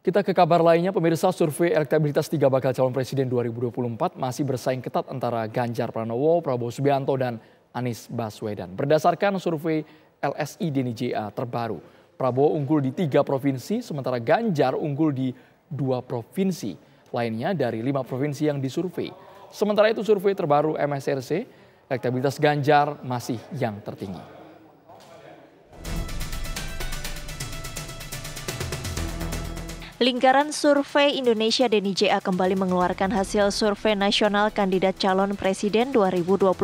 Kita ke kabar lainnya, pemirsa survei elektabilitas tiga bakal calon presiden 2024 masih bersaing ketat antara Ganjar Pranowo, Prabowo Subianto, dan Anies Baswedan. Berdasarkan survei LSI Deni JA terbaru, Prabowo unggul di tiga provinsi, sementara Ganjar unggul di dua provinsi lainnya dari lima provinsi yang disurvei. Sementara itu survei terbaru MSRC, elektabilitas Ganjar masih yang tertinggi. Lingkaran Survei Indonesia DNIJA kembali mengeluarkan hasil survei nasional kandidat calon presiden 2024.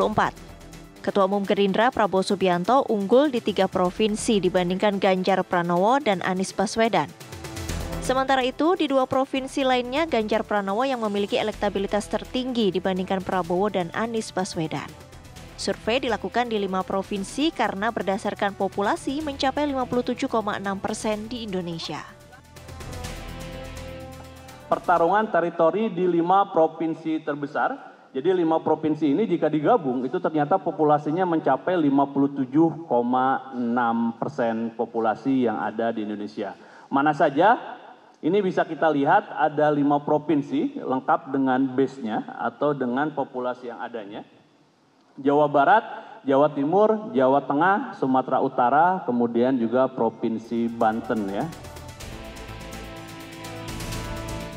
Ketua Umum Gerindra Prabowo Subianto unggul di tiga provinsi dibandingkan Ganjar Pranowo dan Anies Baswedan. Sementara itu, di dua provinsi lainnya Ganjar Pranowo yang memiliki elektabilitas tertinggi dibandingkan Prabowo dan Anies Baswedan. Survei dilakukan di lima provinsi karena berdasarkan populasi mencapai 57,6 persen di Indonesia pertarungan teritori di lima provinsi terbesar. Jadi lima provinsi ini jika digabung itu ternyata populasinya mencapai 57,6 persen populasi yang ada di Indonesia. Mana saja? Ini bisa kita lihat ada lima provinsi lengkap dengan base-nya atau dengan populasi yang adanya. Jawa Barat, Jawa Timur, Jawa Tengah, Sumatera Utara, kemudian juga Provinsi Banten ya.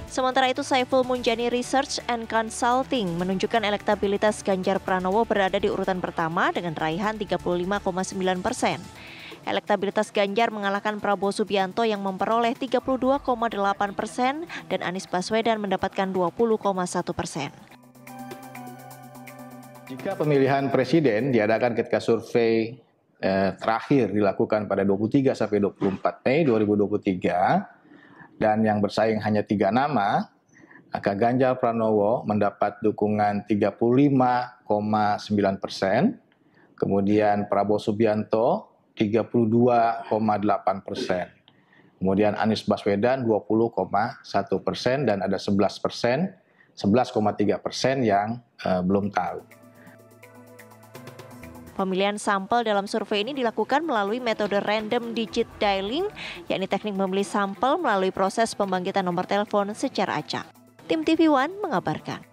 Sementara itu Saiful Munjani Research and Consulting menunjukkan elektabilitas Ganjar Pranowo berada di urutan pertama dengan raihan 35,9 persen. Elektabilitas Ganjar mengalahkan Prabowo Subianto yang memperoleh 32,8 persen dan Anies Baswedan mendapatkan 20,1 persen. Jika pemilihan presiden diadakan ketika survei eh, terakhir dilakukan pada 23 sampai 24 Mei 2023, dan yang bersaing hanya tiga nama, maka Ganjar Pranowo mendapat dukungan 35,9 persen, kemudian Prabowo Subianto 32,8 persen, kemudian Anies Baswedan 20,1 persen, dan ada 11 persen, 11,3 persen yang uh, belum tahu. Pemilihan sampel dalam survei ini dilakukan melalui metode random digit dialing, yakni teknik memilih sampel melalui proses pembangkitan nomor telepon secara acak. Tim TV One mengabarkan.